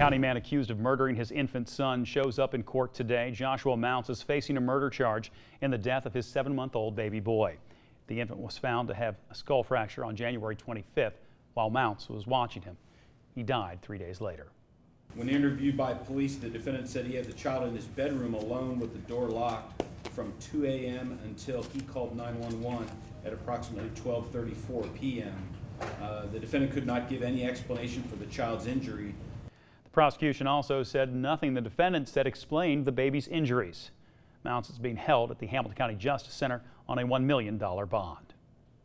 County man accused of murdering his infant son shows up in court today. Joshua Mounts is facing a murder charge in the death of his seven-month-old baby boy. The infant was found to have a skull fracture on January 25th while Mounts was watching him. He died three days later. When interviewed by police, the defendant said he had the child in his bedroom alone with the door locked from 2 a.m. until he called 911 at approximately 12:34 p.m. Uh, the defendant could not give any explanation for the child's injury. The prosecution also said nothing the defendant said explained the baby's injuries. Mounts is being held at the Hamilton County Justice Center on a $1 million bond.